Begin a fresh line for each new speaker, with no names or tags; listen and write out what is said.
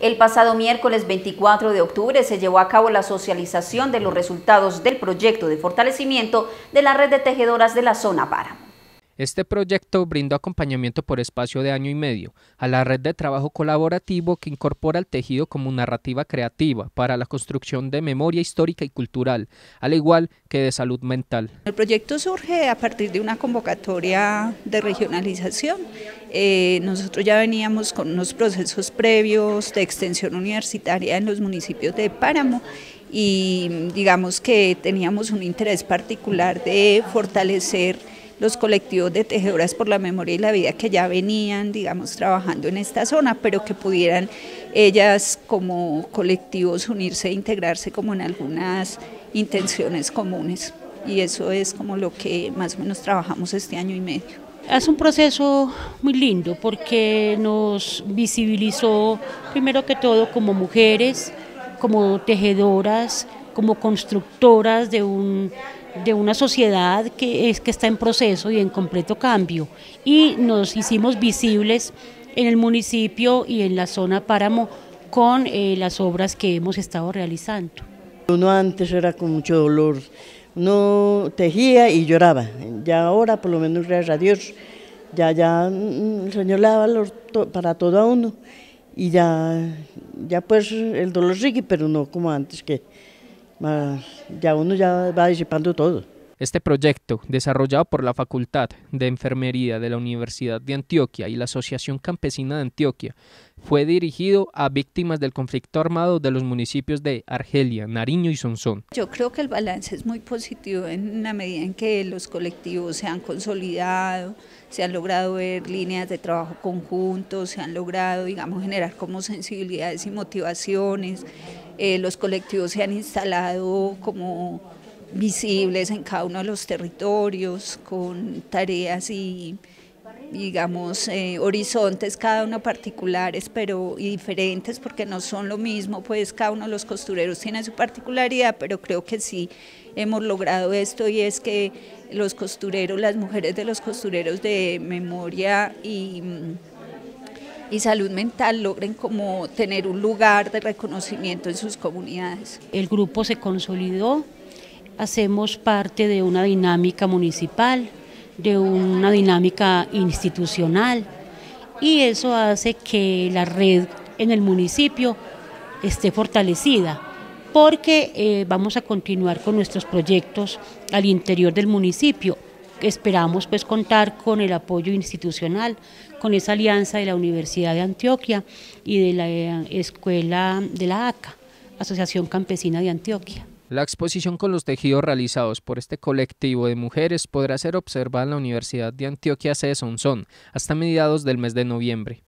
El pasado miércoles 24 de octubre se llevó a cabo la socialización de los resultados del proyecto de fortalecimiento de la red de tejedoras de la zona Páramo.
Este proyecto brindó acompañamiento por espacio de año y medio a la red de trabajo colaborativo que incorpora el tejido como narrativa creativa para la construcción de memoria histórica y cultural, al igual que de salud mental.
El proyecto surge a partir de una convocatoria de regionalización. Eh, nosotros ya veníamos con unos procesos previos de extensión universitaria en los municipios de Páramo y digamos que teníamos un interés particular de fortalecer los colectivos de tejedoras por la memoria y la vida que ya venían, digamos, trabajando en esta zona, pero que pudieran ellas como colectivos unirse e integrarse como en algunas intenciones comunes. Y eso es como lo que más o menos trabajamos este año y medio.
Es un proceso muy lindo porque nos visibilizó primero que todo como mujeres, como tejedoras, como constructoras de un de una sociedad que, es, que está en proceso y en completo cambio. Y nos hicimos visibles en el municipio y en la zona Páramo con eh, las obras que hemos estado realizando.
Uno antes era con mucho dolor, uno tejía y lloraba, ya ahora por lo menos gracias a Dios, ya, ya mm, el Señor le daba para todo a uno y ya, ya pues el dolor sigue, pero no como antes que ya uno ya va disipando todo.
Este proyecto, desarrollado por la Facultad de Enfermería de la Universidad de Antioquia y la Asociación Campesina de Antioquia, fue dirigido a víctimas del conflicto armado de los municipios de Argelia, Nariño y Sonsón.
Yo creo que el balance es muy positivo en la medida en que los colectivos se han consolidado, se han logrado ver líneas de trabajo conjuntos, se han logrado, digamos, generar como sensibilidades y motivaciones, eh, los colectivos se han instalado como visibles en cada uno de los territorios, con tareas y digamos, eh, horizontes cada uno particulares, pero y diferentes porque no son lo mismo, pues cada uno de los costureros tiene su particularidad, pero creo que sí hemos logrado esto y es que los costureros, las mujeres de los costureros de memoria y y salud mental logren como tener un lugar de reconocimiento en sus comunidades.
El grupo se consolidó, hacemos parte de una dinámica municipal, de una dinámica institucional y eso hace que la red en el municipio esté fortalecida porque eh, vamos a continuar con nuestros proyectos al interior del municipio. Esperamos pues contar con el apoyo institucional, con esa alianza de la Universidad de Antioquia y de la eh, Escuela de la ACA, Asociación Campesina de Antioquia.
La exposición con los tejidos realizados por este colectivo de mujeres podrá ser observada en la Universidad de Antioquia sede Sonsón hasta mediados del mes de noviembre.